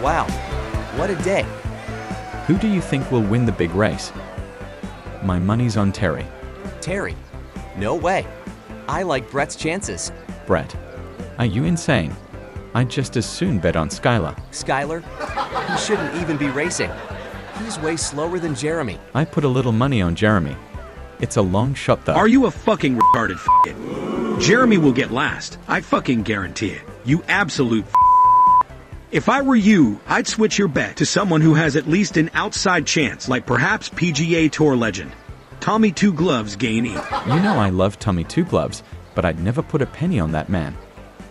Wow, what a day. Who do you think will win the big race? My money's on Terry. Terry. No way. I like Brett's chances. Brett. Are you insane? I'd just as soon bet on Skylar. Skylar, he shouldn't even be racing. He's way slower than Jeremy. I put a little money on Jeremy. It's a long shot though. Are you a fucking retarded f***it? Jeremy will get last. I fucking guarantee it. You absolute f- If I were you, I'd switch your bet to someone who has at least an outside chance, like perhaps PGA Tour legend. Tommy Two Gloves Gainey. You know I love Tommy Two Gloves, but I'd never put a penny on that man.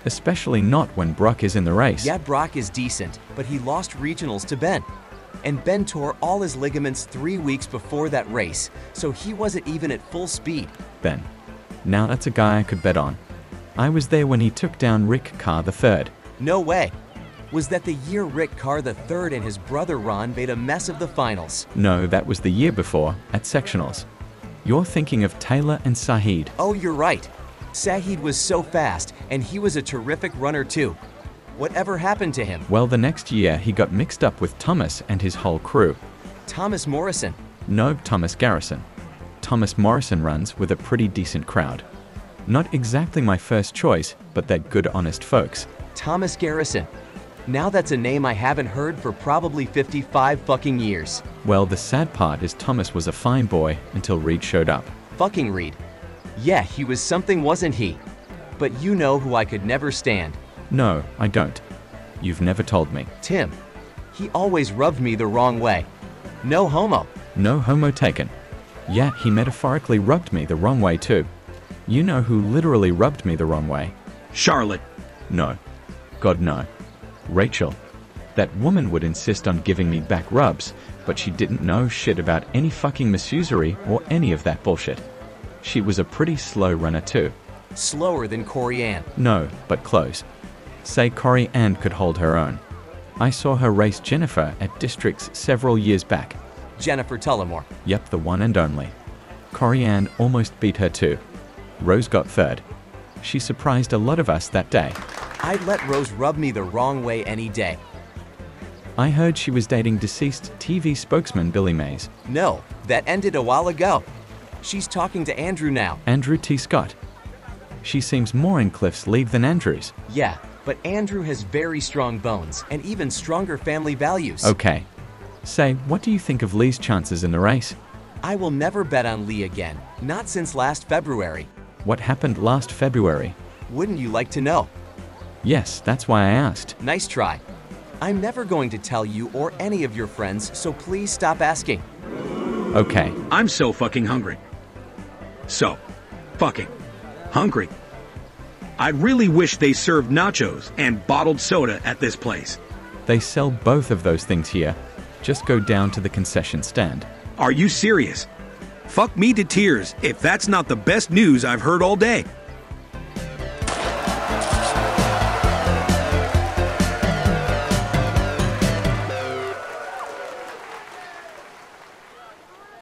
Especially not when Brock is in the race. Yeah, Brock is decent, but he lost regionals to Ben. And Ben tore all his ligaments three weeks before that race, so he wasn't even at full speed. Ben. Now that's a guy I could bet on. I was there when he took down Rick Carr III. No way. Was that the year Rick Carr III and his brother Ron made a mess of the finals? No, that was the year before, at sectionals. You're thinking of Taylor and Saeed. Oh, you're right. Saeed was so fast, and he was a terrific runner too. Whatever happened to him? Well, the next year he got mixed up with Thomas and his whole crew. Thomas Morrison. No, Thomas Garrison. Thomas Morrison runs with a pretty decent crowd. Not exactly my first choice, but they're good, honest folks. Thomas Garrison. Now that's a name I haven't heard for probably 55 fucking years. Well, the sad part is Thomas was a fine boy until Reed showed up. Fucking Reed. Yeah, he was something, wasn't he? But you know who I could never stand. No, I don't. You've never told me. Tim. He always rubbed me the wrong way. No homo. No homo taken. Yeah, he metaphorically rubbed me the wrong way too. You know who literally rubbed me the wrong way? Charlotte. No. God, no. Rachel. That woman would insist on giving me back rubs, but she didn't know shit about any fucking masseusery or any of that bullshit. She was a pretty slow runner too. Slower than Corey Ann. No, but close. Say Corey Ann could hold her own. I saw her race Jennifer at districts several years back. Jennifer Tullamore. Yep, the one and only. Corey Ann almost beat her too. Rose got third. She surprised a lot of us that day. I'd let Rose rub me the wrong way any day. I heard she was dating deceased TV spokesman Billy Mays. No, that ended a while ago. She's talking to Andrew now. Andrew T. Scott. She seems more in Cliff's league than Andrew's. Yeah, but Andrew has very strong bones and even stronger family values. Okay. Say, what do you think of Lee's chances in the race? I will never bet on Lee again, not since last February. What happened last February? Wouldn't you like to know? Yes, that's why I asked. Nice try. I'm never going to tell you or any of your friends, so please stop asking. Okay. I'm so fucking hungry. So, fucking hungry. I really wish they served nachos and bottled soda at this place. They sell both of those things here. Just go down to the concession stand. Are you serious? Fuck me to tears if that's not the best news I've heard all day.